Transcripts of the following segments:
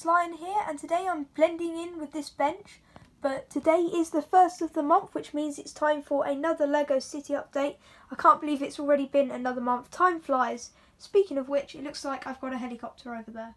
it's Lion here and today I'm blending in with this bench but today is the first of the month which means it's time for another LEGO City update. I can't believe it's already been another month, time flies. Speaking of which, it looks like I've got a helicopter over there.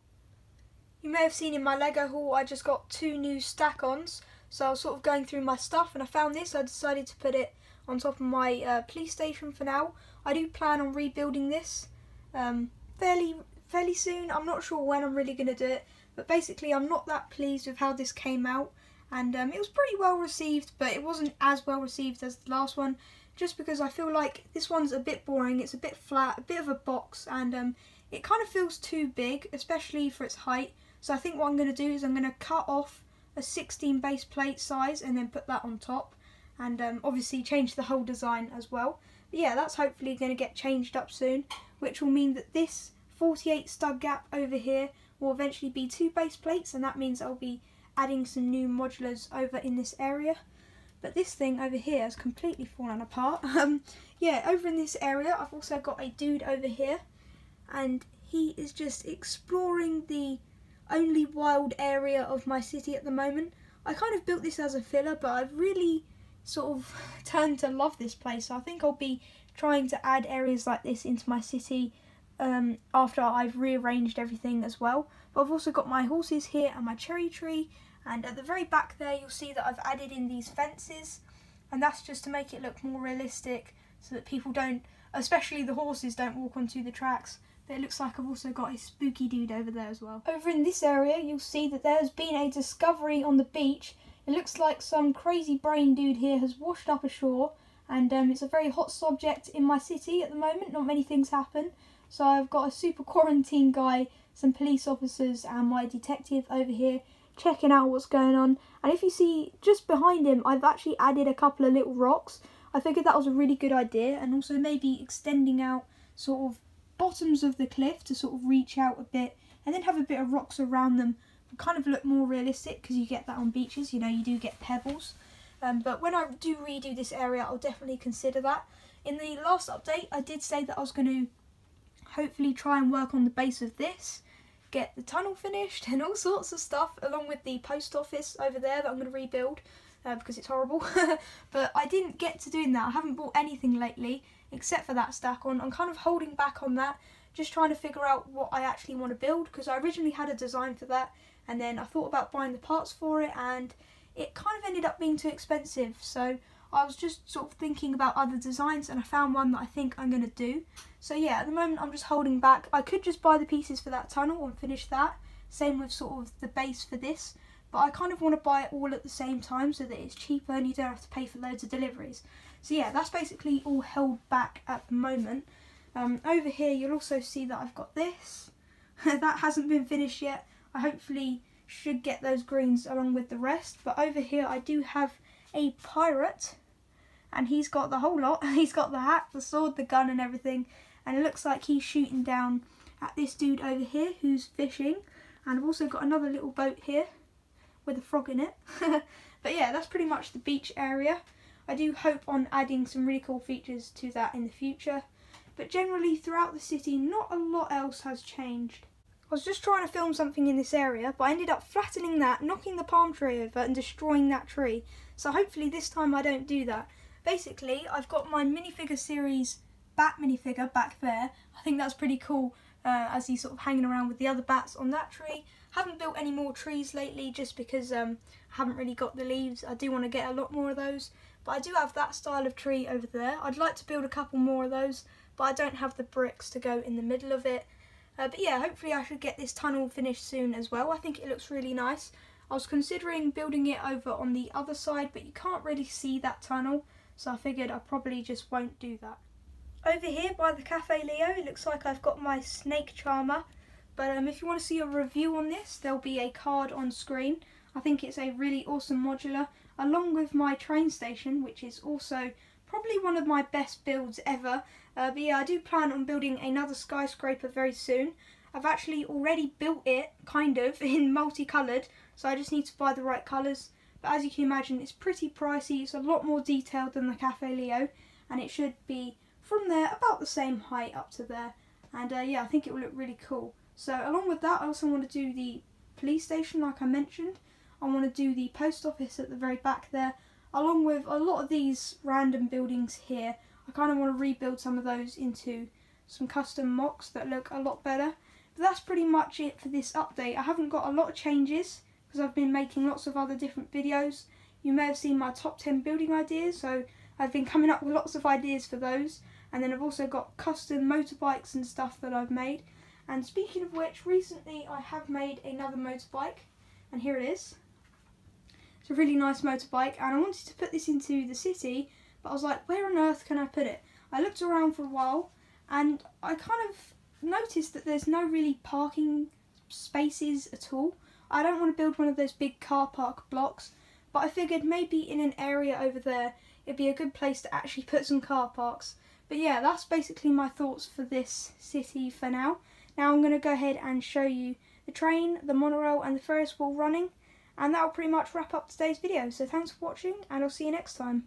You may have seen in my LEGO haul I just got two new stack-ons so I was sort of going through my stuff and I found this, I decided to put it on top of my uh, police station for now. I do plan on rebuilding this um, fairly fairly soon. I'm not sure when I'm really going to do it, but basically I'm not that pleased with how this came out. And um, it was pretty well received, but it wasn't as well received as the last one, just because I feel like this one's a bit boring, it's a bit flat, a bit of a box, and um, it kind of feels too big, especially for its height. So I think what I'm going to do is I'm going to cut off a 16 base plate size and then put that on top and um, obviously change the whole design as well. But yeah, that's hopefully going to get changed up soon, which will mean that this 48 stud gap over here will eventually be two base plates and that means I'll be adding some new modulars over in this area. But this thing over here has completely fallen apart. Um, yeah, over in this area I've also got a dude over here and he is just exploring the only wild area of my city at the moment. I kind of built this as a filler but I've really sort of turned to love this place so I think I'll be trying to add areas like this into my city um, after I've rearranged everything as well. But I've also got my horses here and my cherry tree and at the very back there you'll see that I've added in these fences and that's just to make it look more realistic so that people don't, especially the horses, don't walk onto the tracks. But it looks like I've also got a spooky dude over there as well. Over in this area you'll see that there's been a discovery on the beach. It looks like some crazy brain dude here has washed up ashore and um, it's a very hot subject in my city at the moment. Not many things happen. So I've got a super quarantine guy, some police officers and my detective over here checking out what's going on. And if you see just behind him, I've actually added a couple of little rocks. I figured that was a really good idea and also maybe extending out sort of bottoms of the cliff to sort of reach out a bit and then have a bit of rocks around them kind of look more realistic because you get that on beaches, you know, you do get pebbles. Um, but when I do redo this area, I'll definitely consider that. In the last update, I did say that I was going to hopefully try and work on the base of this, get the tunnel finished and all sorts of stuff along with the post office over there that I'm going to rebuild uh, because it's horrible. but I didn't get to doing that. I haven't bought anything lately except for that stack on. I'm kind of holding back on that, just trying to figure out what I actually want to build because I originally had a design for that and then I thought about buying the parts for it and it kind of ended up being too expensive so I was just sort of thinking about other designs and I found one that I think I'm going to do. So yeah, at the moment I'm just holding back. I could just buy the pieces for that tunnel and finish that. Same with sort of the base for this. But I kind of want to buy it all at the same time so that it's cheaper and you don't have to pay for loads of deliveries. So yeah, that's basically all held back at the moment. Um, over here you'll also see that I've got this. that hasn't been finished yet. I hopefully should get those greens along with the rest. But over here I do have a pirate and he's got the whole lot. he's got the hat, the sword, the gun and everything and it looks like he's shooting down at this dude over here who's fishing and I've also got another little boat here with a frog in it. but yeah, that's pretty much the beach area. I do hope on adding some really cool features to that in the future. But generally throughout the city, not a lot else has changed. I was just trying to film something in this area, but I ended up flattening that, knocking the palm tree over and destroying that tree. So hopefully this time I don't do that. Basically, I've got my minifigure series bat minifigure back there. I think that's pretty cool uh, as he's sort of hanging around with the other bats on that tree. Haven't built any more trees lately just because um, I haven't really got the leaves. I do want to get a lot more of those. But I do have that style of tree over there. I'd like to build a couple more of those, but I don't have the bricks to go in the middle of it. Uh, but yeah, hopefully I should get this tunnel finished soon as well. I think it looks really nice. I was considering building it over on the other side, but you can't really see that tunnel. So I figured I probably just won't do that. Over here by the Cafe Leo, it looks like I've got my snake charmer. But um, if you want to see a review on this, there'll be a card on screen. I think it's a really awesome modular, along with my train station, which is also probably one of my best builds ever. Uh, but yeah, I do plan on building another skyscraper very soon. I've actually already built it, kind of, in multicoloured, so I just need to buy the right colours. But as you can imagine, it's pretty pricey. It's a lot more detailed than the Cafe Leo, and it should be, from there, about the same height up to there. And uh, yeah, I think it will look really cool. So along with that, I also want to do the police station like I mentioned. I want to do the post office at the very back there along with a lot of these random buildings here. I kind of want to rebuild some of those into some custom MOCs that look a lot better. But that's pretty much it for this update. I haven't got a lot of changes because I've been making lots of other different videos. You may have seen my top 10 building ideas, so I've been coming up with lots of ideas for those. And then I've also got custom motorbikes and stuff that I've made. And speaking of which, recently I have made another motorbike, and here it is. It's a really nice motorbike, and I wanted to put this into the city, but I was like, where on earth can I put it? I looked around for a while, and I kind of noticed that there's no really parking spaces at all. I don't want to build one of those big car park blocks, but I figured maybe in an area over there it'd be a good place to actually put some car parks. But yeah, that's basically my thoughts for this city for now. Now I'm going to go ahead and show you the train, the monorail and the Ferris wheel running and that'll pretty much wrap up today's video. So thanks for watching and I'll see you next time.